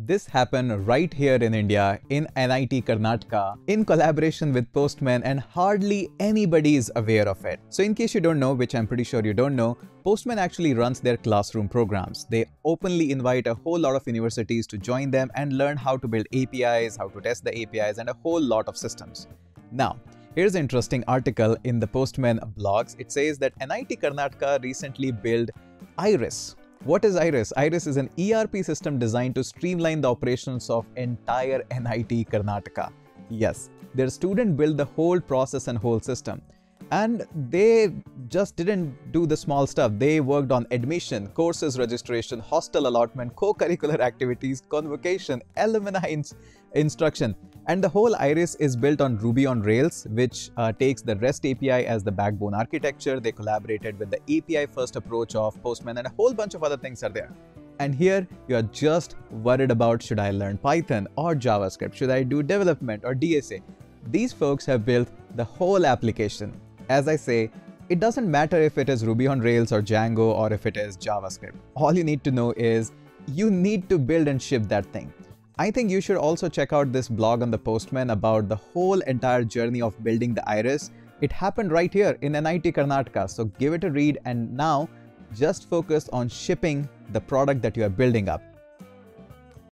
This happened right here in India in NIT Karnataka in collaboration with Postman and hardly anybody is aware of it. So in case you don't know, which I'm pretty sure you don't know, Postman actually runs their classroom programs. They openly invite a whole lot of universities to join them and learn how to build APIs, how to test the APIs and a whole lot of systems. Now, Here's an interesting article in the Postman blogs. It says that NIT Karnataka recently built Iris, what is IRIS? IRIS is an ERP system designed to streamline the operations of entire NIT Karnataka. Yes, their student built the whole process and whole system. And they just didn't do the small stuff. They worked on admission, courses registration, hostel allotment, co-curricular activities, convocation, alumni ins instruction. And the whole Iris is built on Ruby on Rails, which uh, takes the REST API as the backbone architecture. They collaborated with the API first approach of Postman and a whole bunch of other things are there. And here you are just worried about should I learn Python or JavaScript? Should I do development or DSA? These folks have built the whole application. As I say, it doesn't matter if it is Ruby on Rails or Django or if it is JavaScript. All you need to know is you need to build and ship that thing. I think you should also check out this blog on the Postman about the whole entire journey of building the Iris. It happened right here in NIT Karnataka, so give it a read and now just focus on shipping the product that you are building up.